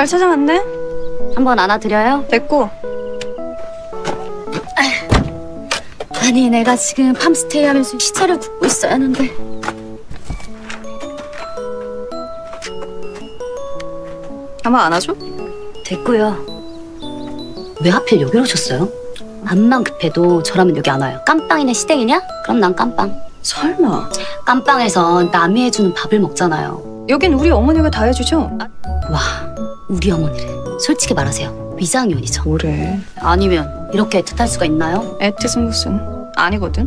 잘 찾아왔네. 한번 안아드려요? 됐고. 아니 내가 지금 팜스테이 하면서 시차를 굽고 있어야 하는데 아마 안아줘? 됐고요 왜 하필 여기로 오셨어요? 암만 급해도 저라면 여기 안 와요 깜빵이네 시댁이냐? 그럼 난 깜빵 설마. 깜빵에서 남이 해주는 밥을 먹잖아요 여긴 우리 어머니가 다 해주죠? 와 우리 어머니래 솔직히 말하세요 위장요원이죠 뭐래. 아니면 이렇게 애틋할 수가 있나요? 애뜻은 무슨. 아니거든.